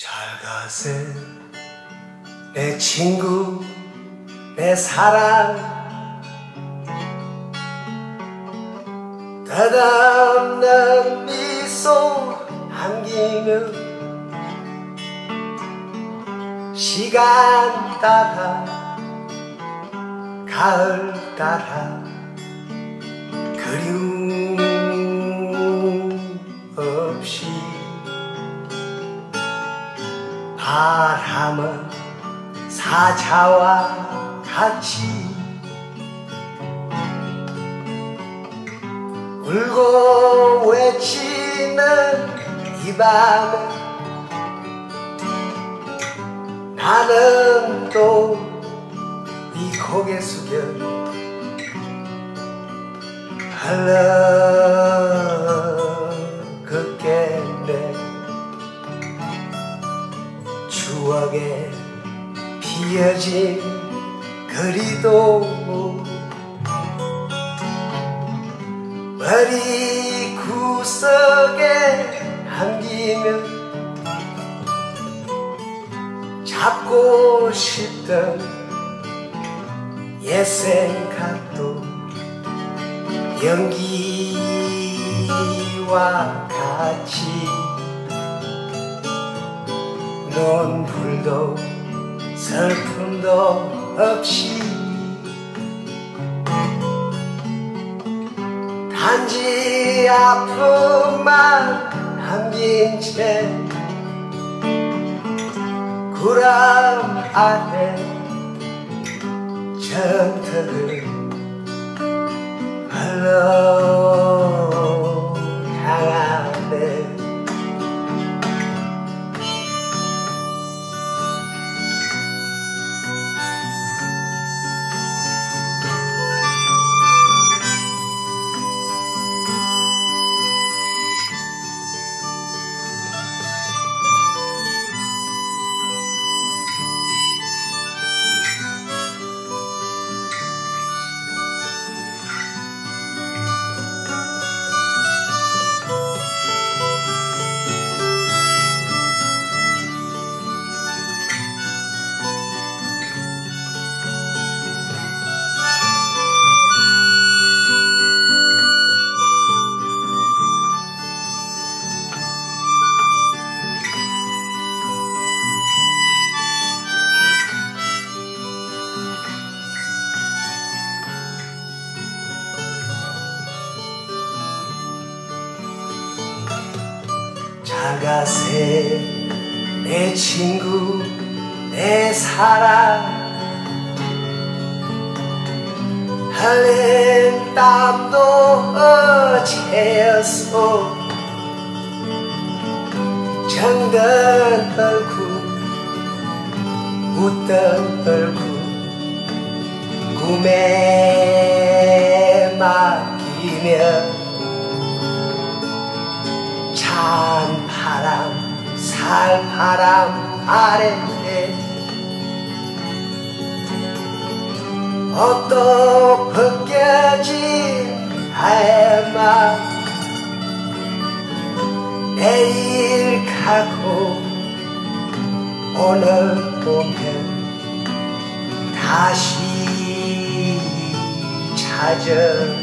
잘 가세. 내 친구 내 사랑. 다담난 미소 안기며 시간 따라 가을 따라 그리움 바람은 사자와 같이 울고 외치는 이 밤에 나는 또네 고개 숙여 흘러 추억에 피어진 거리도 머리 구석에 안기면 잡고 싶던 옛 생각도 연기와 같이 눈물도 슬픔도 없이 단지 아픔만 남긴 채 구람 아래 전터를 흘러 자가세. 내 친구 내 사랑. 흘린 땀도 어제였어 정든 얼굴 웃던 얼굴 꿈에 맡기며 살바람 아래. 옷도 벗겨진 하얀 내일 가고 오늘 보면 다시 찾아